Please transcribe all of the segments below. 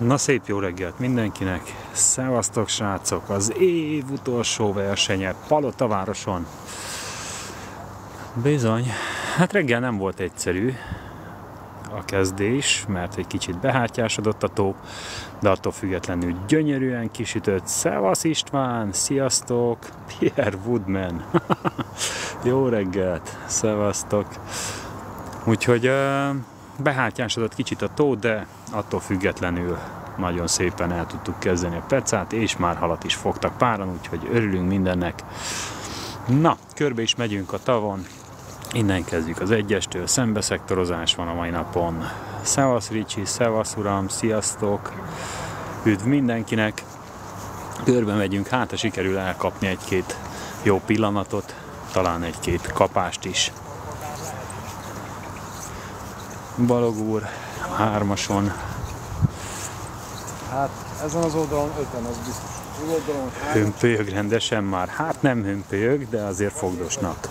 Na szép jó reggelt mindenkinek! Szevasztok srácok! Az év utolsó versenye Palota Bizony, hát reggel nem volt egyszerű a kezdés, mert egy kicsit behártyásodott a tó, de attól függetlenül gyönyörűen kisütött. Szevasz István! Sziasztok! Pierre Woodman! jó reggelt! Szevasztok! Úgyhogy behártyásodott kicsit a tó, de attól függetlenül nagyon szépen el tudtuk kezdeni a pecát, és már halat is fogtak páran, úgyhogy örülünk mindennek. Na, körbe is megyünk a tavon, innen kezdjük az egyestől, szembeszektorozás van a mai napon. Szevasz Ricsi, szevasz uram, sziasztok, üdv mindenkinek. Körbe megyünk, hát ha sikerül elkapni egy-két jó pillanatot, talán egy-két kapást is. Balog úr, hármason. Hát ezen az oldalon öten, az biztos. Oldalon Hömpölyög rendesen már. Hát nem hömpölyög, de azért fogdosnak.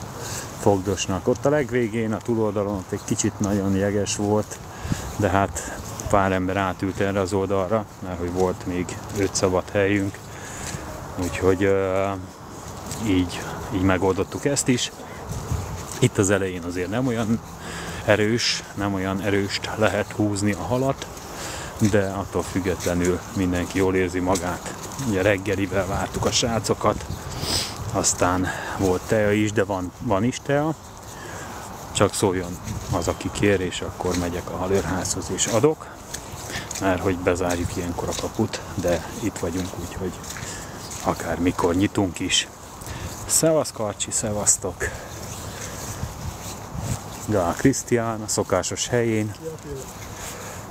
Fogdosnak. Ott a legvégén, a túloldalon ott egy kicsit nagyon jeges volt, de hát pár ember átült erre az oldalra, mert hogy volt még öt szabad helyünk. Úgyhogy uh, így, így megoldottuk ezt is. Itt az elején azért nem olyan erős, nem olyan erőst lehet húzni a halat, de attól függetlenül mindenki jól érzi magát. Ugye reggelivel vártuk a srácokat, aztán volt tea is, de van, van is tea, csak szóljon az, aki kér, és akkor megyek a halőrházhoz és adok, mert hogy bezárjuk ilyenkor a kaput, de itt vagyunk, úgyhogy akár mikor nyitunk is. Szevasz Karcsi, szevasztok! Gál Krisztián a szokásos helyén.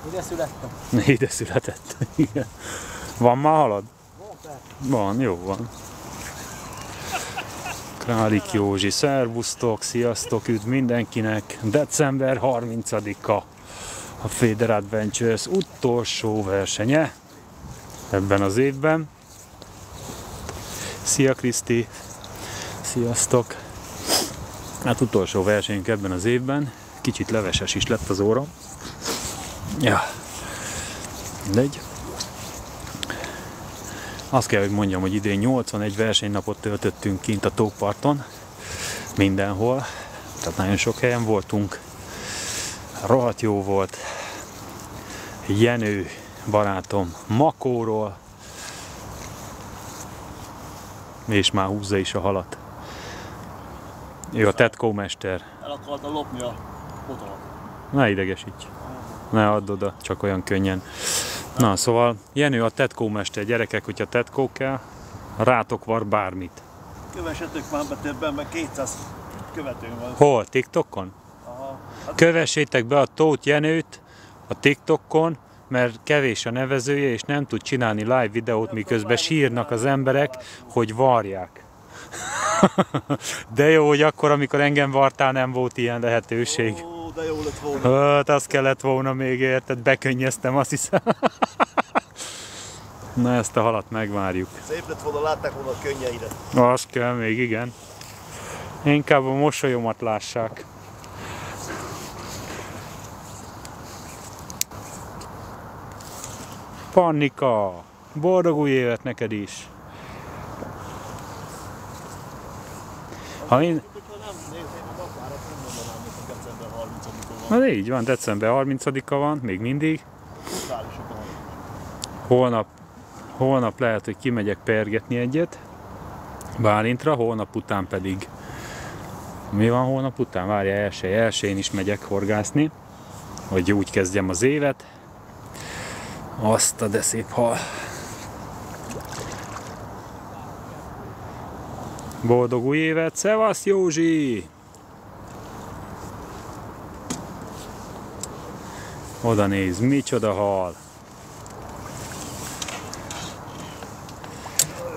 Ide születtem. Ide született. Van már halad? Van, jó van. Králik Józsi, szervusztok, sziasztok, üdv mindenkinek. December 30-a a Fader Adventures utolsó versenye ebben az évben. Szia Kriszti, sziasztok. Hát utolsó versenyünk ebben az évben. Kicsit leveses is lett az óra. Ja. Mindegy. Azt kell, hogy mondjam, hogy idén 81 versenynapot töltöttünk kint a tóparton. Mindenhol. Tehát nagyon sok helyen voltunk. Rohadt jó volt. Jenő barátom Makóról. És már húzza is a halat. Ő a tetkó mester. El akarta lopni a motorat. Ne idegesíts. Ne add oda, csak olyan könnyen. Na, szóval Jenő a tetkó mester, gyerekek, hogyha tetkó kell, rátok var bármit. Kövessetek már betérben, mert 200 követőm van. Hol? TikTokon? Aha. Hát Kövessétek be a Tóth Jenőt a TikTokon, mert kevés a nevezője, és nem tud csinálni live videót, miközben sírnak az emberek, hogy varják. De jó, hogy akkor, amikor engem vartál, nem volt ilyen lehetőség. Ó, de jó lett volna. Hát azt kellett volna még érted, bekönnyeztem, azt hiszem. Na ezt a halat megvárjuk. Szép lett volna, látták volna a könnyeidet. Azt kell még, igen. Inkább a mosolyomat lássák. Pannika! Boldog új évet neked is! Ha én... Hogyha nem nézném a napárat, nem mondanám, hogy december 30-on Na így van, december 30-a van, még mindig. Holnap, holnap lehet, hogy kimegyek pergetni egyet. Bálintra, holnap után pedig... Mi van holnap után? Várja, első, elsőjén is megyek horgászni, hogy úgy kezdjem az évet. Azt a de szép hal. Boldog új évet! Szevasz Józsi! Oda néz, micsoda hal!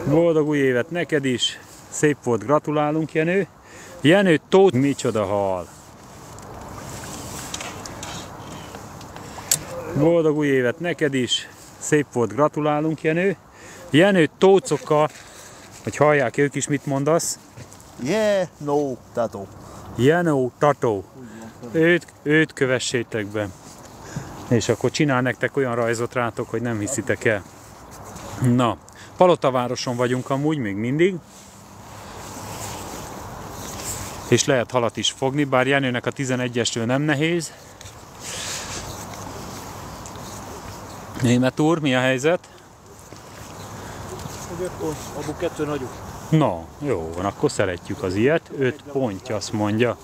Boldog új évet neked is! Szép volt, gratulálunk Jenő! Jenő Tóth, micsoda hal! Boldog új évet neked is! Szép volt, gratulálunk Jenő! Jenő Tócokkal, hogy hallják ők is, mit mondasz? Yeah, no, tato. Jenő Tató. Őt, őt kövessétek be. És akkor csinál nektek olyan rajzot rátok, hogy nem hiszitek el. Na, Palotavároson vagyunk amúgy még mindig. És lehet halat is fogni, bár Jenőnek a 11-esről nem nehéz. Német úr, mi a helyzet? Hogy öt pont, abból kettő nagyobb. Na, jó van, akkor szeretjük az ilyet. 5 pontja, azt mondja.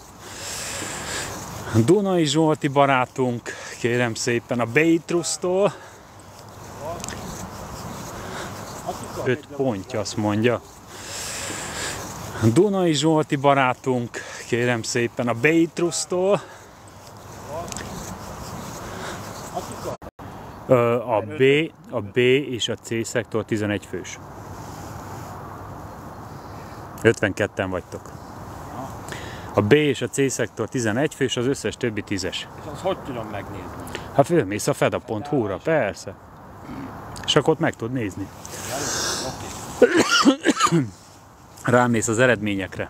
Dunai Zsolti barátunk, kérem szépen a Beitrusztól. 5 pontja, azt mondja. Dunai Zsolti barátunk, kérem szépen a Beitrusztól. A B, a B és a C szektor 11 fős. 52-en vagytok. A B és a C szektor 11 fős, az összes többi 10-es. És azt hogy tudom megnézni? Hát fölmész a feda.hu-ra, persze. És akkor ott meg tudod nézni. Rámész az eredményekre.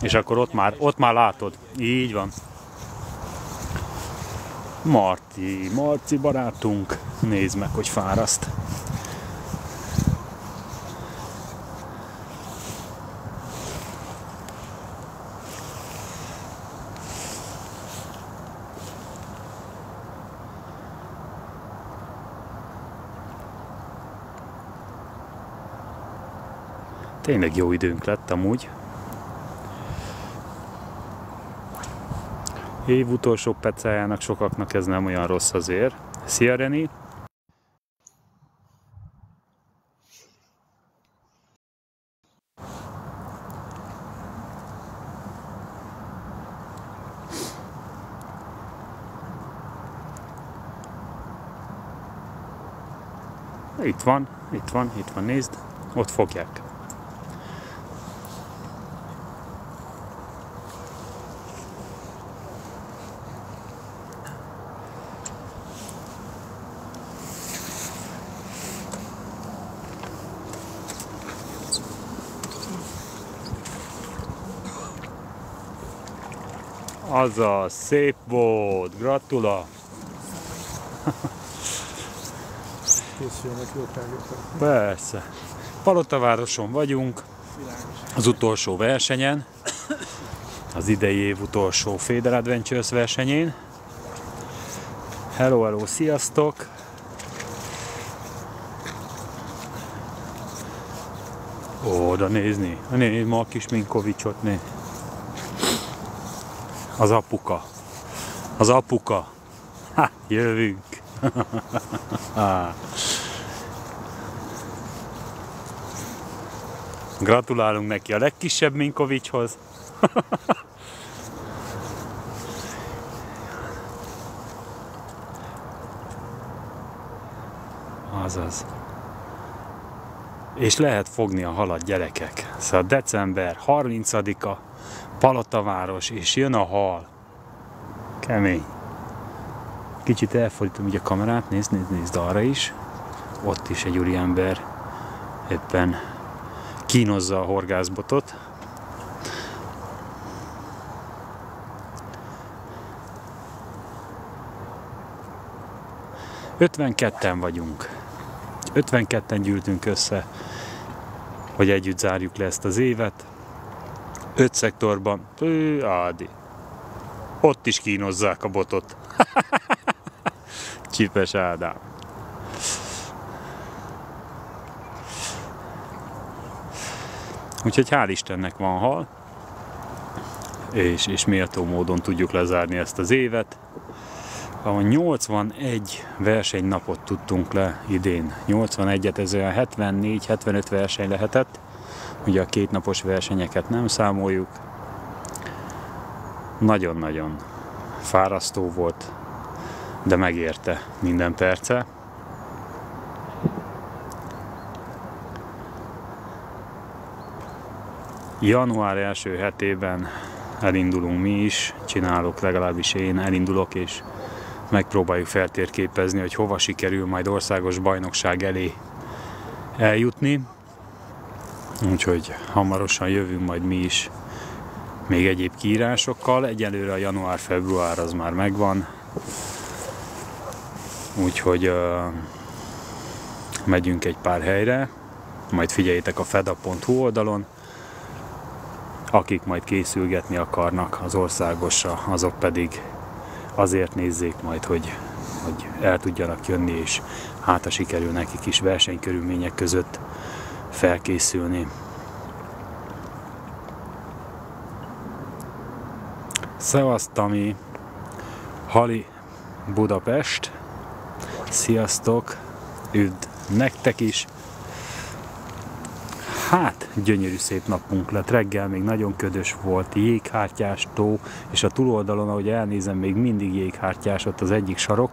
És akkor ott már, ott már látod. Így van. Marti, Marci barátunk. Nézd meg, hogy fáraszt. Tényleg jó időnk lett amúgy. Év utolsó pecájának sokaknak ez nem olyan rossz azért. Szia Reni! Itt van, itt van, itt van, nézd, ott fogják. Azaz, szép volt, gratula! Készüljenek jó. Persze. Palotavároson vagyunk, az utolsó versenyen, az idei év utolsó Fader Adventures versenyén. Hello, hello, sziasztok! Ó, oda nézni, nézd ma a kis Minkovicsot, né. Az apuka. Az apuka. Ha, jövünk. Gratulálunk neki a legkisebb Minkovicshoz. Azaz. És lehet fogni a halat gyerekek. Szóval december 30-a, Palataváros, és jön a hal. Kemény. Kicsit elfordítom ugye a kamerát, nézd, nézd, nézd arra is. Ott is egy úriember éppen kínozza a horgászbotot. Ötvenketten vagyunk. 52-en gyűltünk össze, hogy együtt zárjuk le ezt az évet. Öt szektorban, ő, Ádi. Ott is kínozzák a botot. Csipes Ádám. Úgyhogy hál' Istennek van hal, és, és méltó módon tudjuk lezárni ezt az évet. A 81 versenynapot tudtunk le idén. 81-et, ez olyan 74-75 verseny lehetett. Ugye a kétnapos versenyeket nem számoljuk. Nagyon-nagyon fárasztó volt, de megérte minden perce. Január első hetében elindulunk mi is, csinálok legalábbis én, elindulok és megpróbáljuk feltérképezni, hogy hova sikerül majd országos bajnokság elé eljutni. Úgyhogy hamarosan jövünk majd mi is még egyéb kiírásokkal. Egyelőre a január-február az már megvan. úgyhogy uh, megyünk egy pár helyre, majd figyeljétek a feda.hu oldalon, akik majd készülgetni akarnak az országosra, azok pedig azért nézzék majd, hogy, hogy el tudjanak jönni, és hát a sikerül nekik is versenykörülmények között felkészülni. Szevasz Tami, Hali Budapest, sziasztok, üdv nektek is! Hát, gyönyörű szép napunk lett. Reggel még nagyon ködös volt, jéghártyás tó, és a túloldalon, ahogy elnézem, még mindig jéghártyás ott az egyik sarok,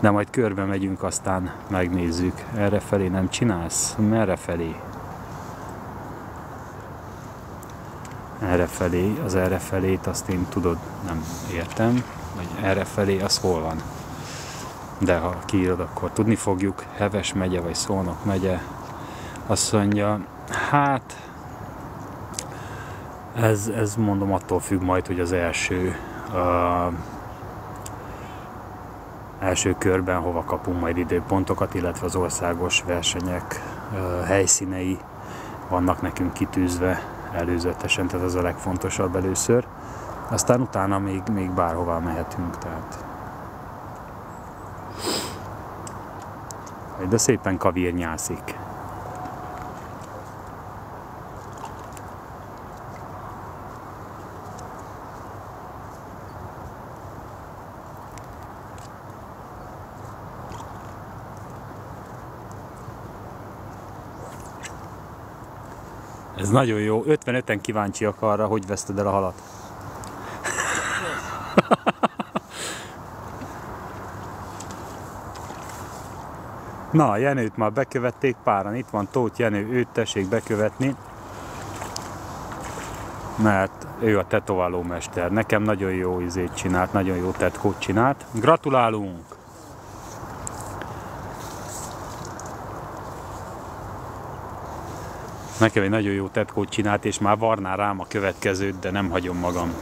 de majd körbe megyünk, aztán megnézzük. Erre felé nem csinálsz? Merre felé? Erre felé, az erre felét azt én tudod, nem értem, hogy erre felé, az hol van. De ha kiírod, akkor tudni fogjuk. Heves megye, vagy Szolnok megye. Azt mondja, Hát, ez, ez mondom attól függ majd, hogy az első uh, első körben hova kapunk majd időpontokat, illetve az országos versenyek uh, helyszínei vannak nekünk kitűzve előzetesen, tehát ez a legfontosabb először. Aztán utána még, még bárhová mehetünk, tehát de szépen kavírnyászik. Ez nagyon jó. 55-en kíváncsiak arra, hogy veszted el a halat. Na, Jenőt már bekövették páran. Itt van Tóth Jenő, őt tessék bekövetni. Mert ő a tetováló mester. Nekem nagyon jó izét csinált, nagyon jó tetkót csinált. Gratulálunk! Nekem egy nagyon jó tetkót csinált, és már varná rám a következőt, de nem hagyom magam.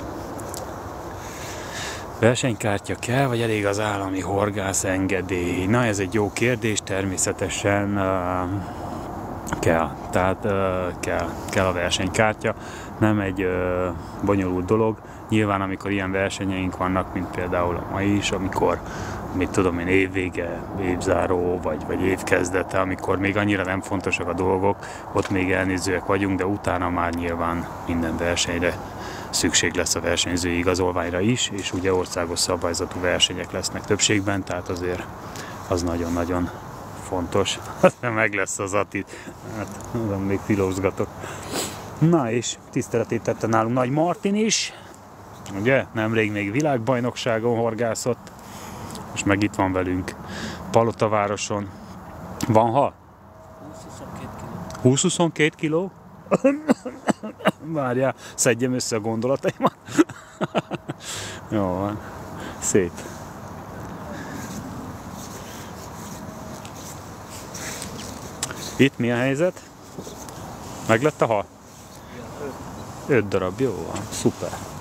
Versenykártya kell, vagy elég az állami horgász engedély? Na, ez egy jó kérdés, természetesen uh, kell, tehát uh, kell, kell a versenykártya. Nem egy uh, bonyolult dolog. Nyilván, amikor ilyen versenyeink vannak, mint például a mai is, amikor mit tudom én, évvége, évzáró, vagy, vagy évkezdete, amikor még annyira nem fontosak a dolgok, ott még elnézőek vagyunk, de utána már nyilván minden versenyre szükség lesz a versenyzői igazolványra is, és ugye országos szabályzatú versenyek lesznek többségben, tehát azért az nagyon-nagyon fontos. Aztán meg lesz az Ati, hát azon még filózgatok. Na és tiszteletét tette nálunk Nagy Martin is, ugye? Nemrég még világbajnokságon horgászott, most meg itt van velünk Palotavároson. Van hal? 20-22 kiló. Várjál, szedjem össze a gondolataimat. Jó van. Szép. Itt mi a helyzet? Meg lett a hal? 5 darab, jó van, szuper.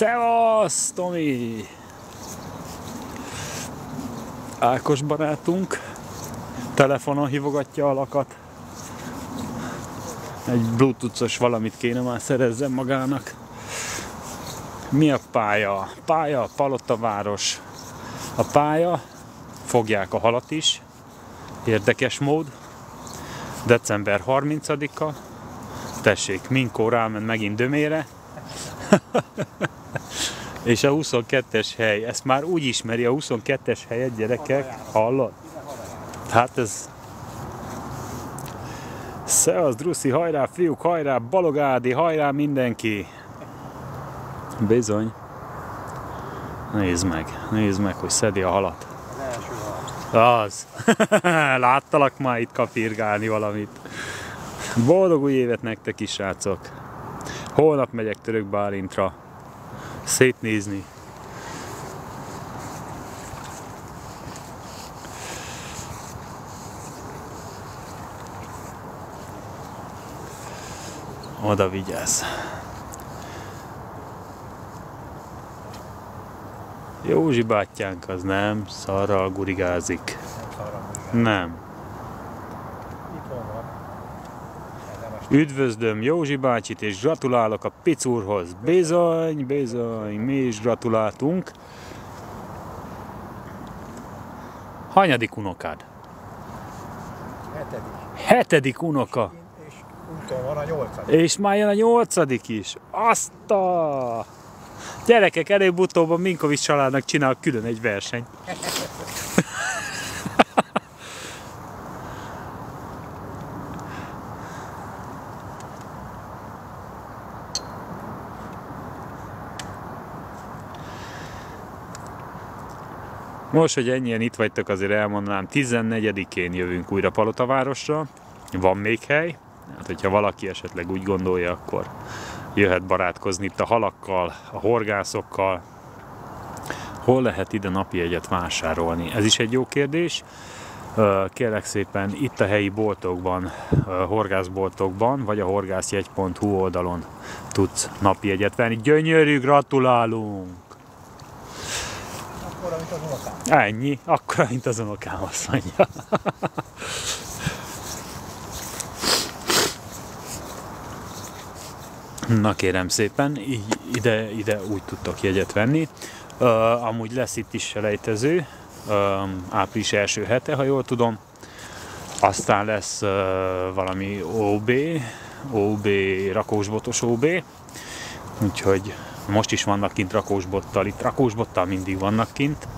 Szevasz, Tomi! Ákos barátunk telefonon hívogatja a lakat. Egy bluetoothos valamit kéne már szerezzen magának. Mi a pálya? Pálya, Palotta város. A pálya, fogják a halat is, érdekes mód. December 30-a, tessék, Minkó ráment megint Dömére, és a 22-es hely, ezt már úgy ismeri a 22-es helyet gyerekek, hallod? Hát ez... Szevasz Druszi, hajrá fiúk, hajrá Balogádi, hajrá mindenki! Bizony. Nézd meg, nézd meg, hogy szedi a halat. Az. Láttalak már itt kapirgálni valamit. Boldog új évet nektek is, srácok! Holnap megyek Török Bálintra szétnézni. Oda vigyázz. Józsi bátyánk az nem szarral gurigázik. Nem Nem. Itthon van. Ez nem a Üdvözlöm Józsi bácsit, és gratulálok a picurhoz. Bizony, bizony, mi is gratuláltunk. Hanyadik unokád? hetedik. Hetedik unoka. És úton van a nyolcadik. És már jön a nyolcadik is. Azt a... Gyerekek, előbb-utóbb a Minkovics családnak csinál külön egy verseny. Most, hogy ennyien itt vagytok, azért elmondanám, 14-én jövünk újra Palotavárosra. Van még hely, hát hogyha valaki esetleg úgy gondolja, akkor jöhet barátkozni itt a halakkal, a horgászokkal. Hol lehet ide napi egyet vásárolni? Ez is egy jó kérdés. Kérlek szépen itt a helyi boltokban, horgászboltokban, vagy a horgászjegy.hu oldalon tudsz napi egyet venni. Gyönyörű, gratulálunk! Mint az unokám. Ennyi, akkora, mint az unokám azt mondja. Na kérem szépen, ide, ide úgy tudtok jegyet venni. Uh, amúgy lesz itt is selejtező, uh, április első hete, ha jól tudom. Aztán lesz uh, valami OB, OB, rakósbotos OB. Úgyhogy most is vannak kint rakósbottal, itt rakósbottal mindig vannak kint.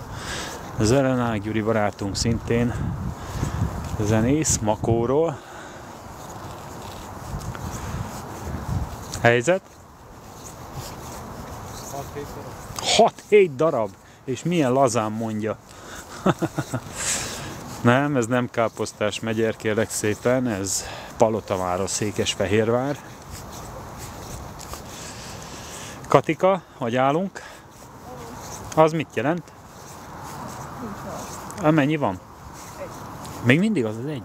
Zelenák Gyuri barátunk szintén zenész Makóról. Helyzet? Hat hét 6-7 darab. és milyen lazán mondja. nem, ez nem káposztás megyer, kérlek szépen, ez Palotaváros, Székesfehérvár. Katika, hogy állunk? Az mit jelent? Ah, Mennyi van? Még mindig az az egy?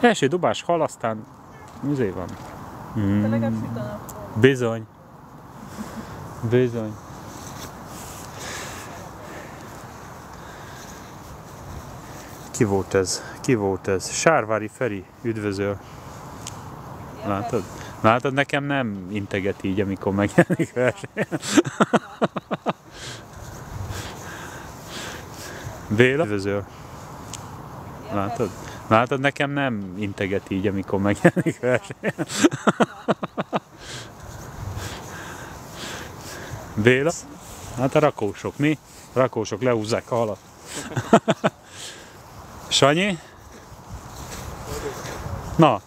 Első dobás hal, aztán muzé van. Mm, a bizony. Bizony. Ki volt ez? Ki volt ez? Sárvári Feri, üdvözöl. Látod? Látod, nekem nem integet így, amikor megjelenik verseny. Béla, üdvözöl. Látod? Látod, nekem nem integet így, amikor megjelenik verseny. Béla? Hát a rakósok, mi? Rakósok lehúzzák a halat. Sanyi? Na,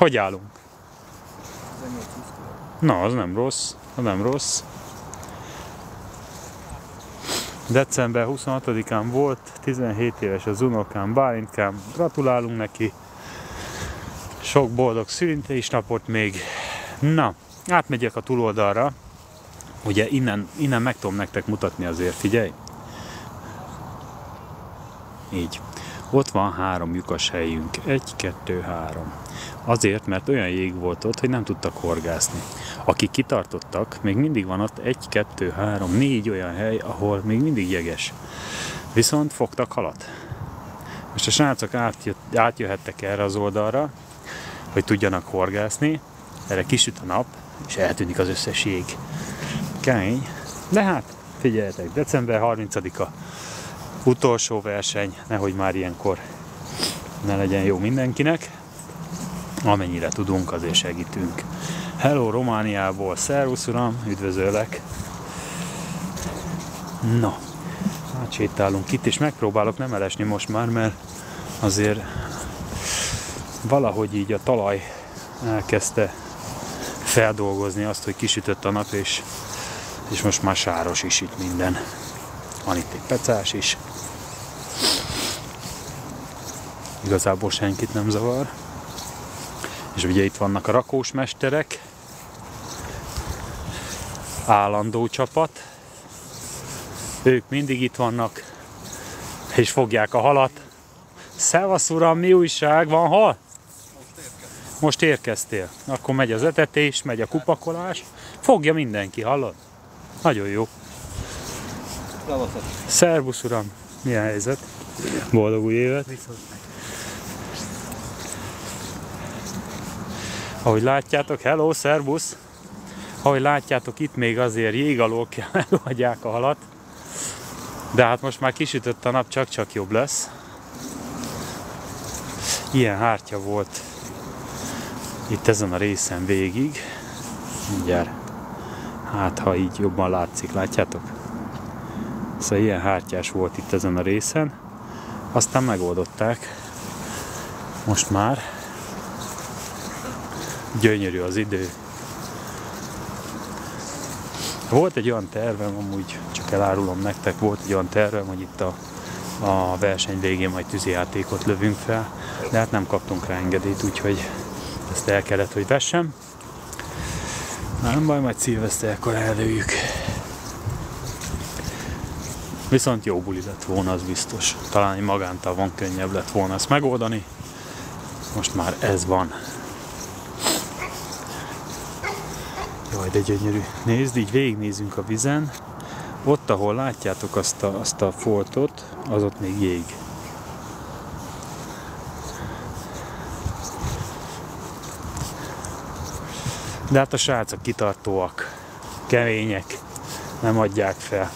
hogy állunk? Na, az nem rossz, az nem rossz. December 26-án volt, 17 éves az unokám, Bálintkám, gratulálunk neki. Sok boldog születésnapot még. Na, átmegyek a túloldalra. Ugye innen, innen meg tudom nektek mutatni azért, figyelj. Így. Ott van három lyukas helyünk. Egy, kettő, három. Azért, mert olyan jég volt ott, hogy nem tudtak horgászni. Akik kitartottak, még mindig van ott egy, kettő, három, négy olyan hely, ahol még mindig jeges. Viszont fogtak halat. Most a srácok átjöhettek erre az oldalra, hogy tudjanak horgászni. Erre kisüt a nap, és eltűnik az összes jég. Kemény. De hát, figyeljetek, december 30-a utolsó verseny, nehogy már ilyenkor ne legyen jó mindenkinek. Amennyire tudunk, azért segítünk. Hello Romániából, szervusz uram, üdvözöllek. Na, átsétálunk itt, és megpróbálok nem elesni most már, mert azért valahogy így a talaj elkezdte feldolgozni azt, hogy kisütött a nap, és, és most már sáros is itt minden. Van itt egy pecás is. Igazából senkit nem zavar. És ugye itt vannak a rakósmesterek. Állandó csapat. Ők mindig itt vannak, és fogják a halat. Szevasz uram, mi újság? Van hal? Most érkeztél. Akkor megy az etetés, megy a kupakolás. Fogja mindenki, hallod? Nagyon jó. Szervusz uram! Milyen helyzet? Boldog új évet! Viszont. Ahogy látjátok, hello, szervusz! Ahogy látjátok, itt még azért jég alól kell előadják a halat. De hát most már kisütött a nap, csak-csak jobb lesz. Ilyen hártya volt itt ezen a részen végig. Mindjárt. Hát, ha így jobban látszik, látjátok? Szóval ilyen hártyás volt itt ezen a részen. Aztán megoldották. Most már. Gyönyörű az idő. Volt egy olyan tervem, amúgy csak elárulom nektek, volt egy olyan tervem, hogy itt a, a verseny végén majd tűzijátékot lövünk fel, de hát nem kaptunk rá engedélyt, úgyhogy ezt el kellett, hogy vessem. Nem baj, majd szilveszterkor előjük. Viszont jó buli lett volna, az biztos. Talán egy magántávon könnyebb lett volna ezt megoldani. Most már ez van. Jaj, de gyönyörű. Nézd, így végignézünk a vizen. Ott, ahol látjátok azt a, azt a foltot, az ott még jég. De hát a srácok kitartóak, kemények, nem adják fel.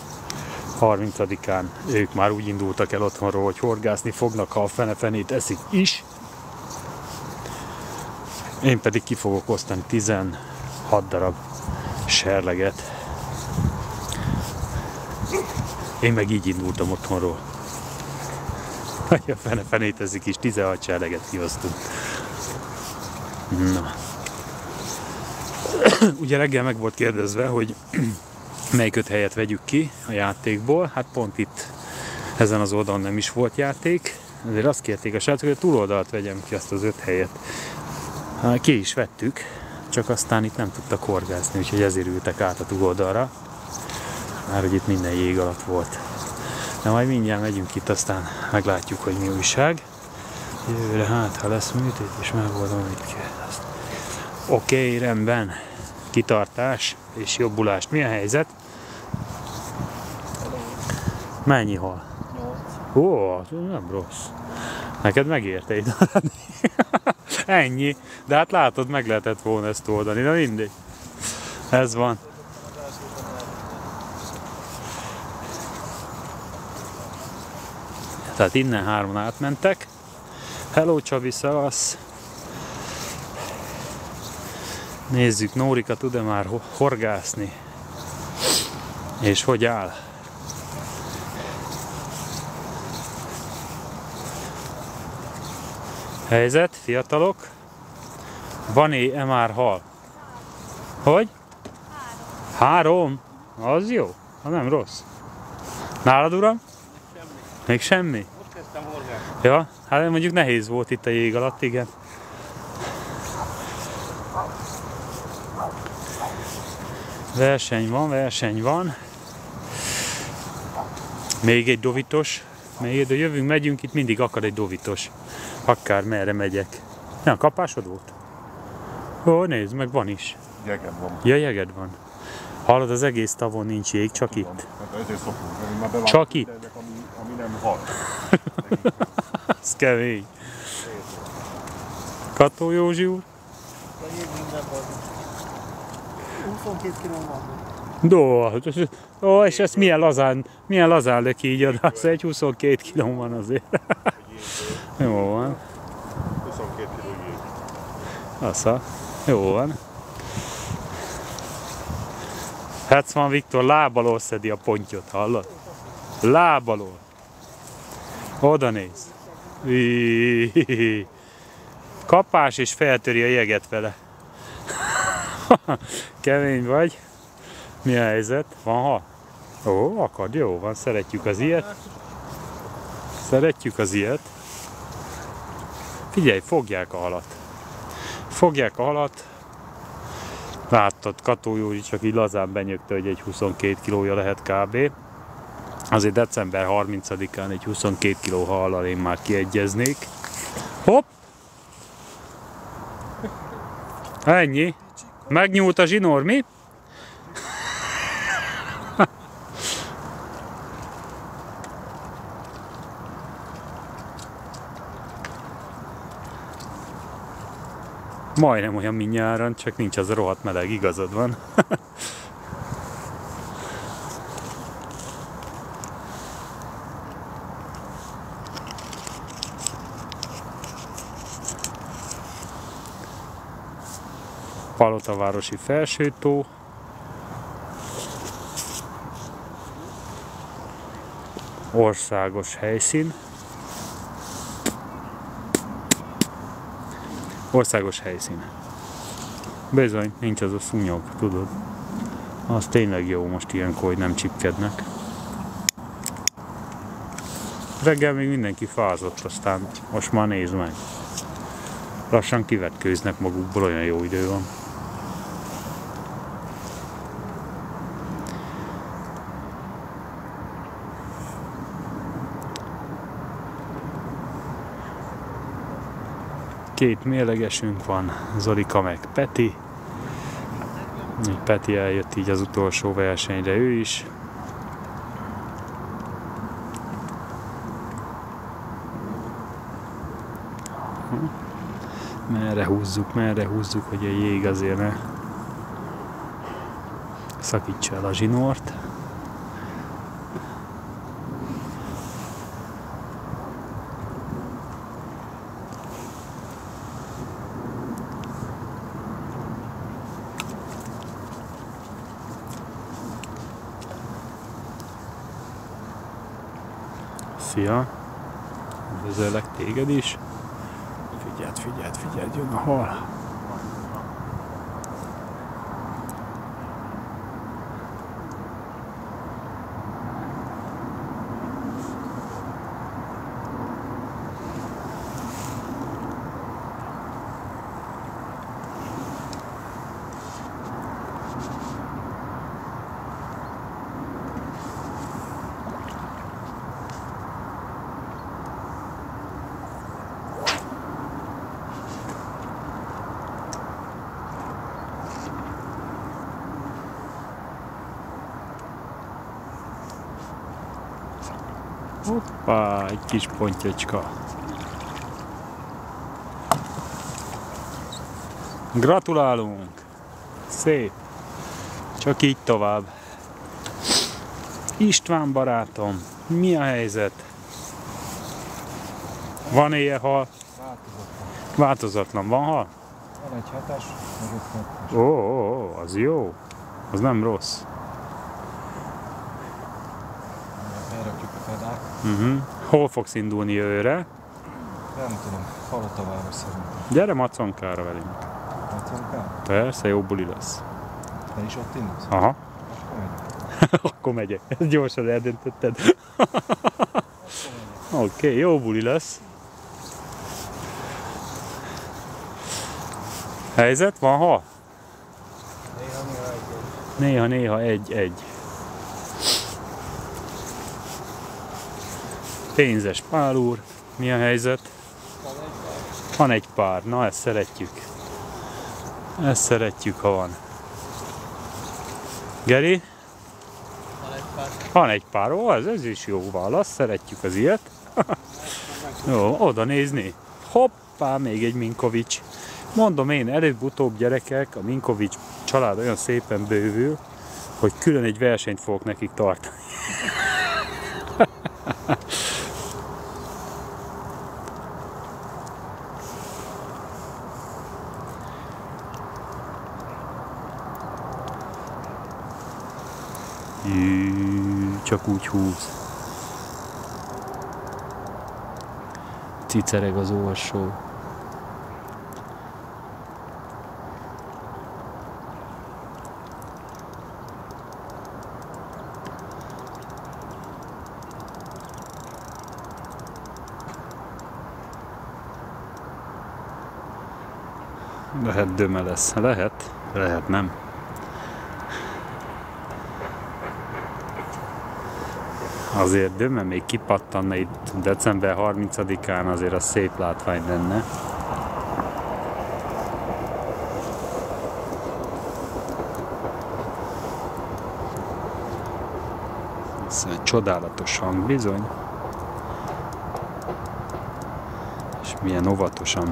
30-án ők már úgy indultak el otthonról, hogy horgászni fognak, ha a fene-fenét eszik is. Én pedig ki fogok osztani 16 darab serleget. Én meg így indultam otthonról. Hogy a fene fenét eszik is, 16 serleget kiosztunk. Na. Ugye reggel meg volt kérdezve, hogy melyik öt helyet vegyük ki a játékból. Hát pont itt ezen az oldalon nem is volt játék. Ezért azt kérték a srácok, hogy a túloldalt vegyem ki azt az öt helyet. Hát ki is vettük, csak aztán itt nem tudtak horgászni, úgyhogy ezért ültek át a túloldalra. Már hogy itt minden jég alatt volt. De majd mindjárt megyünk itt, aztán meglátjuk, hogy mi újság. Jövőre hát, ha lesz műtét, és megoldom, amit kell. Azt... Oké, okay, rendben. Kitartás és jobbulást. Mi a helyzet? Mennyi hal? 8. Ó, nem rossz. Neked megérte maradni. Ennyi. De hát látod, meg lehetett volna ezt oldani. Na mindegy. Ez van. Tehát innen hárman átmentek. Hello Csabi, szevasz! Nézzük, Nórika tud-e már ho- horgászni? És hogy áll? Helyzet, fiatalok? Van-e már hal? Hogy? Három. Három? Az jó. Az nem rossz. Nálad, uram? Semmi. Még semmi? Most kezdtem horgászni. Ja, hát mondjuk nehéz volt itt a jég alatt, igen. Verseny van, verseny van. Még egy dovitos. Még egy, de jövünk, megyünk, itt mindig akad egy dovitos. Akár merre megyek. Nem, kapásod volt? Ó, nézd, meg van is. Jegem van. Ja, jeged van. Hallod, az egész tavon nincs jég, csak itt. Hát ezért szoktunk, már Csak itt. mindennek, Ami, ami nem hal. Ez kemény. Kató Józsi úr? A jég minden van. 22 kiló van. Do, hát ez- ó, és ezt milyen lazán, milyen lazán lök így adás, egy 22 kiló van azért. Jó van, 22 kg jég. assza. Jó van. Hetman Viktor lábalól szedi a pontyot, hallod? Lábalól. Oda néz. Kapás és feltöri a jeget vele. Kemény vagy. Mi a helyzet? Van hal? Ó, akad, jó van, szeretjük az ilyet. Szeretjük az ilyet. Figyelj, fogják a halat. Fogják a halat. Láttad, Kató Józsi csak így lazán benyögte, hogy egy 22 kilója lehet kb. Azért december 30-án egy 22 kiló hallal én már kiegyeznék. Hopp! Ennyi. Megnyúlt a zsinór, mi? Majdnem olyan, mint nyáron, csak nincs az a rohadt meleg, igazad van. Palotavárosi felsőtó. Országos helyszín. Országos helyszín. Bizony, nincs az a szúnyog, tudod. Az tényleg jó most ilyenkor, hogy nem csipkednek. Reggel még mindenki fázott, aztán most már nézd meg. Lassan kivetkőznek magukból, olyan jó idő van. Két mérlegesünk van, Zolika meg Peti. Peti eljött így az utolsó versenyre ő is. Merre húzzuk, merre húzzuk, hogy a jég azért ne szakítsa el a zsinort. Szia! Üdvözöllek téged is! Figyeld, figyeld, figyeld, jön a hal! Hoppá, egy kis pontyocska. Gratulálunk! Szép! Csak így tovább. István barátom, mi a helyzet? Van éjjel hal? Változatlan. Van hal? Van egy hetes, meg egy. Ó, ó, ó, az jó. Az nem rossz. Elrakjuk a fedák. Uh-huh. Hol fogsz indulni jövőre? Nem tudom, Palotaváros szerintem. Gyere maconkára velünk. Maconkán? Persze, jó buli lesz. Te is ott indulsz? Aha. Akkor megyek. Akkor megyek. Ezt gyorsan eldöntötted. Oké, okay, jó buli lesz. Helyzet? Van ha? Néha, néha egy Néha-néha egy-egy. Pénzes pál úr, mi a helyzet? Van egy pár, na ezt szeretjük. Ezt szeretjük, ha van. Geri? Van egy pár, ó, ez, ez is jó válasz, szeretjük az ilyet. jó, oda nézni. Hoppá, még egy Minkovics. Mondom én, előbb-utóbb gyerekek, a Minkovics család olyan szépen bővül, hogy külön egy versenyt fogok nekik tartani. csak úgy húz. Cicereg az olsó. Lehet döme lesz. Lehet. Lehet nem. Azért döme még kipattanna itt december 30-án, azért az szép látvány lenne. Egy csodálatos hang bizony. És milyen óvatosan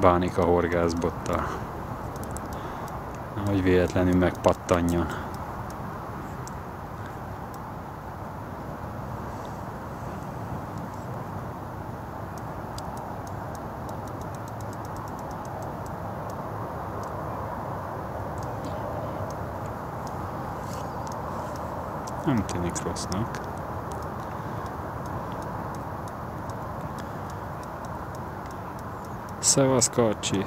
bánik a horgászbottal. Hogy véletlenül megpattanjon. Rossznak. Szevasz Karcsi!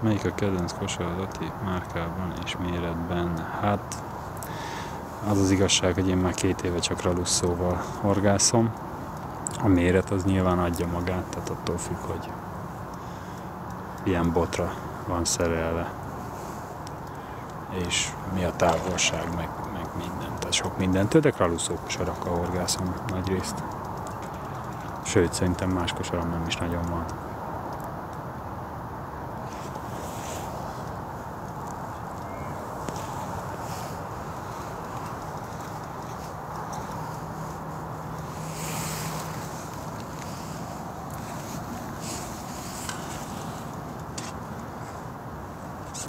Melyik a kedvenc kosaradati márkában és méretben? Hát az az igazság, hogy én már két éve csak ralusszóval horgászom. A méret az nyilván adja magát, tehát attól függ, hogy ilyen botra van szerelve. És mi a távolság, meg, meg minden. Tehát sok minden. Tőlek ralusszó kosarakkal horgászom nagy részt. Sőt, szerintem más kosaram nem is nagyon van.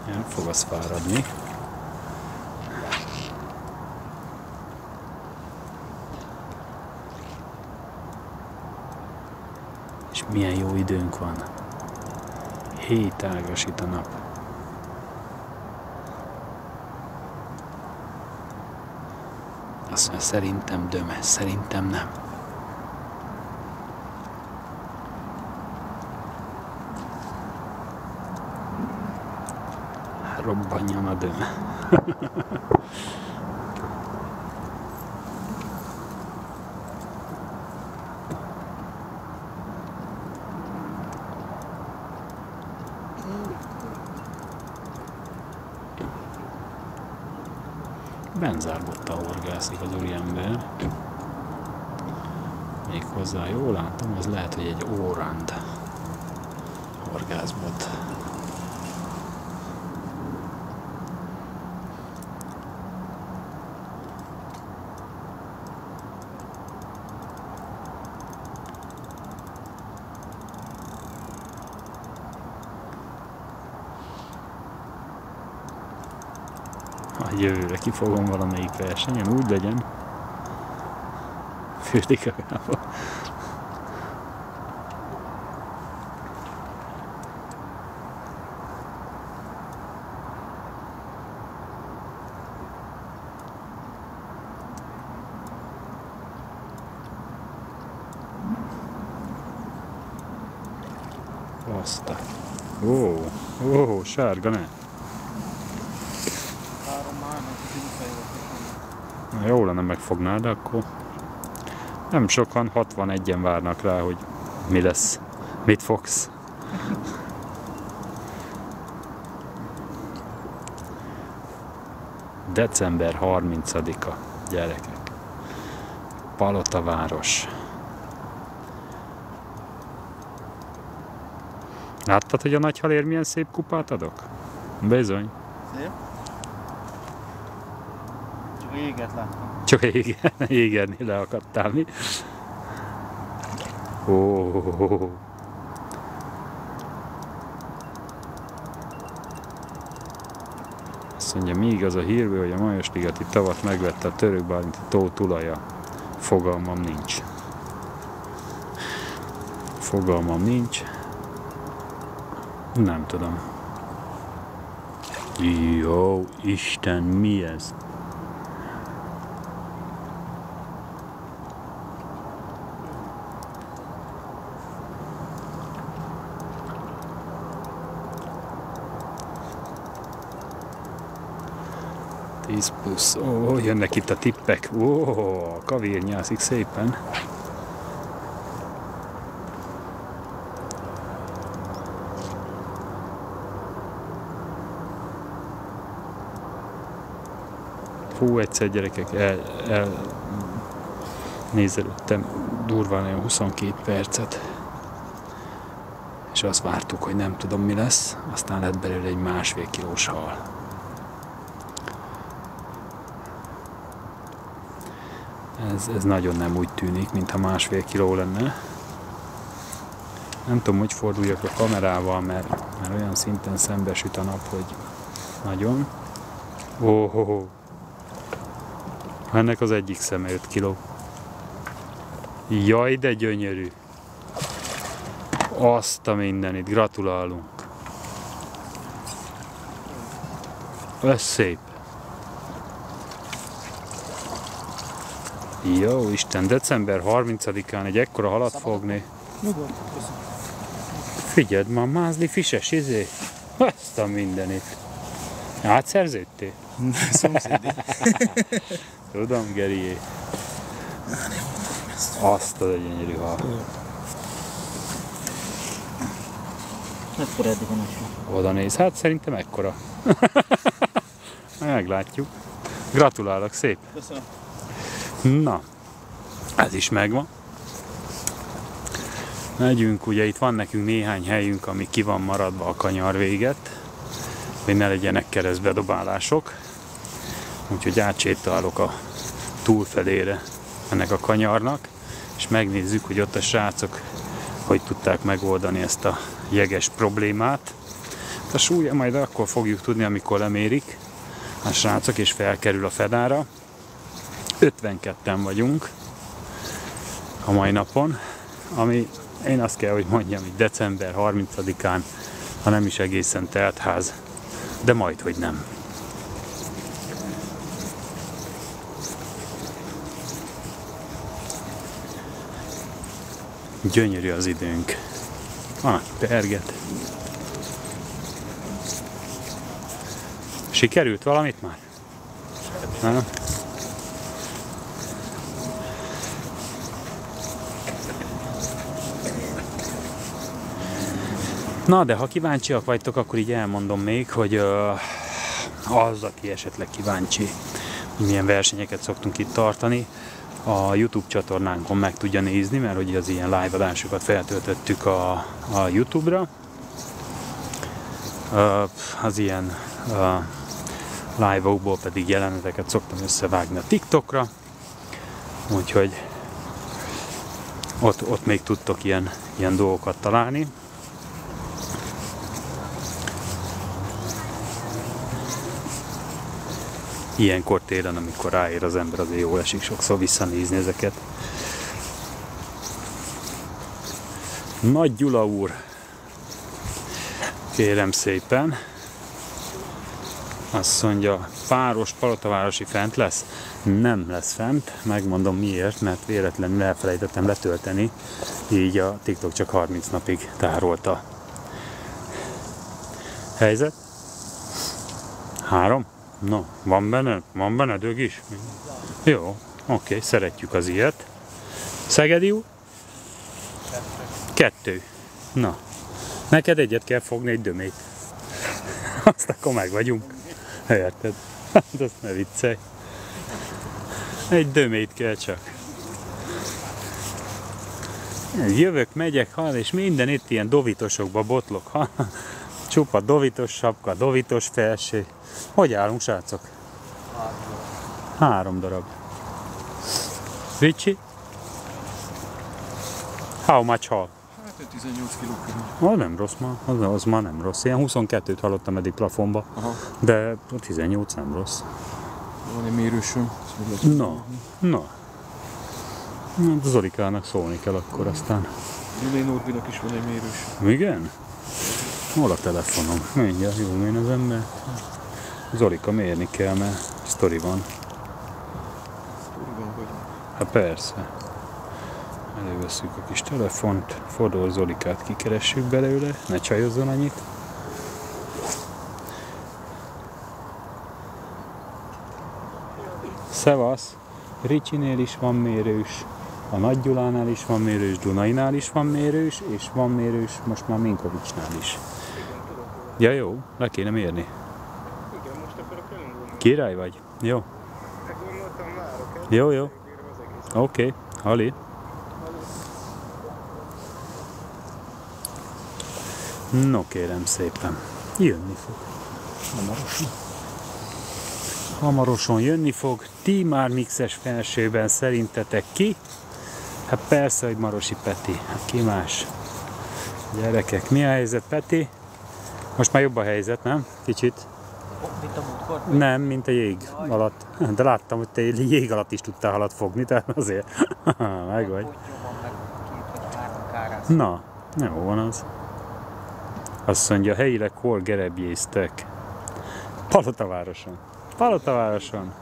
El fog az fáradni. És milyen jó időnk van. Hét ágasít a nap. Azt mondja, szerintem döme, szerintem nem. Robbanjon a döme. Benzárbottal horgászik az úriember. Még hozzá jól látom, az lehet, hogy egy órand horgászbot. a jövőre kifogom valamelyik versenyen, úgy legyen. Azt a... Ó, ó, sárga ne. Három májnak lenne megfognád, de akkor nem sokan, 61-en várnak rá, hogy mi lesz, mit fogsz. December 30-a, gyerekek. Palotaváros. Láttad, hogy a nagy halér milyen szép kupát adok? Bizony. Szép. Csak éget láttam. Csak égen, égen leakadtál mi? Ó, oh. Azt mondja, mi igaz a hírből, hogy a Majos-ligeti tavat megvette a török Bálinti tó tulaja? Fogalmam nincs. Fogalmam nincs. Nem tudom. Jó, Isten, mi ez? Tíz plusz. Ó, jönnek itt a tippek. Ó, a kavér nyászik szépen. Hú, egyszer gyerekek, el, el nézelődtem durván olyan 22 percet. és azt vártuk, hogy nem tudom mi lesz, aztán lett belőle egy másfél kilós hal. Ez, ez nagyon nem úgy tűnik, mintha másfél kiló lenne. Nem tudom, hogy forduljak a kamerával, mert, mert olyan szinten szembesüt a nap, hogy nagyon. Oh, oh, oh. Ennek az egyik szeme 5 kiló. Jaj, de gyönyörű. Azt a mindenit, gratulálunk. Ez szép. Jó Isten, december 30-án egy ekkora halat fogni. Nyugodt, köszönöm. Figyeld, ma mázli fises izé. Azt a mindenit. Átszerződtél? Szomszédi. Tudom, Gerié. Azt a gyönyörű hal. Mekkora eddig van Oda néz, hát szerintem ekkora. Meglátjuk. Gratulálok, szép. Köszönöm. Na, ez is megvan. Megyünk, ugye itt van nekünk néhány helyünk, ami ki van maradva a kanyar véget, hogy ne legyenek keresztbedobálások. Úgyhogy átsétálok a túlfelére ennek a kanyarnak, és megnézzük, hogy ott a srácok hogy tudták megoldani ezt a jeges problémát. A súlya majd akkor fogjuk tudni, amikor lemérik a srácok, és felkerül a fedára. 52-en vagyunk a mai napon, ami én azt kell, hogy mondjam, hogy december 30-án, ha nem is egészen telt ház, de majd, hogy nem. Gyönyörű az időnk. Ah, perget. Sikerült valamit már? Nem? Na, de ha kíváncsiak vagytok, akkor így elmondom még, hogy az, aki esetleg kíváncsi, milyen versenyeket szoktunk itt tartani, a YouTube csatornánkon meg tudja nézni, mert hogy az ilyen live adásokat feltöltöttük a, a YouTube-ra. Az ilyen live-okból pedig jeleneteket szoktam összevágni a TikTokra, úgyhogy ott, ott még tudtok ilyen, ilyen dolgokat találni. Ilyenkor télen, amikor ráér az ember, azért jól esik sokszor visszanézni ezeket. Nagy Gyula úr, kérem szépen, azt mondja, páros palotavárosi fent lesz? Nem lesz fent, megmondom miért, mert véletlenül elfelejtettem letölteni, így a TikTok csak 30 napig tárolta. Helyzet? Három? No, van benne, van benne dög is? Jó, oké, szeretjük az ilyet. Szegedi úr? Kettő. Na, neked egyet kell fogni egy dömét. Azt akkor meg vagyunk. Érted? Hát azt ne viccelj. Egy dömét kell csak. Jövök, megyek, hal, és minden itt ilyen dovitosokba botlok. Ha? Csupa dovitos sapka, dovitos felső. Hogy állunk, srácok? Három darab. Ricsi? How much hal? Hát egy 18 kiló körül. Az nem rossz ma, az, az ma nem rossz. Ilyen 22-t hallottam eddig plafonba, Aha. de a 18 nem rossz. Van egy mérősöm. Na, na. Hát Zolikának szólni kell akkor aztán. Én Norbinak is van egy mérős. Igen? Hol a telefonom? Mindjárt jól én az ember. Zolika mérni kell, mert sztori van. Van vagy. Hát persze. Előveszünk a kis telefont, Fodor Zolikát kikeressük belőle, ne csajozzon annyit. Szevasz! Ricsinél is van mérős, a Nagy Gyulánál is van mérős, Dunainál is van mérős, és van mérős most már Minkovicsnál is. Ja jó, le kéne mérni. Igen, most akarok elindulni. Király vagy? Jó. Gondoltam, várok el. Jó, jó. Oké, okay. Ali. No kérem szépen, jönni fog. Hamarosan. Hamarosan jönni fog. Ti már mixes felsőben szerintetek ki? Hát persze, hogy Marosi Peti. Hát ki más? Gyerekek, mi a helyzet Peti? Most már jobb a helyzet, nem? Kicsit? Mint a múltkor? Nem, mint a jég alatt. De láttam, hogy te jég alatt is tudtál halat fogni, tehát azért meg vagy. Na, jó van az. Azt mondja, helyileg hol gerebjéztek? Palotavároson. Palotavároson.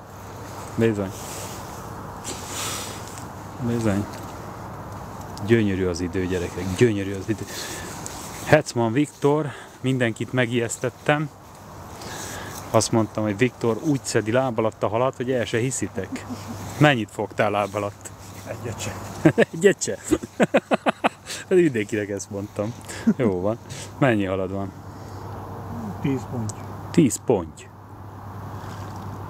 Bizony. Bizony. Gyönyörű az idő, gyerekek, gyönyörű az idő. Hetman Viktor, mindenkit megijesztettem. Azt mondtam, hogy Viktor úgy szedi láb alatt a halat, hogy el se hiszitek. Mennyit fogtál láb alatt? Egyet sem. Egyet se. Mindenkinek ezt mondtam. Jó van. Mennyi halad van? 10 pont. 10 ponty.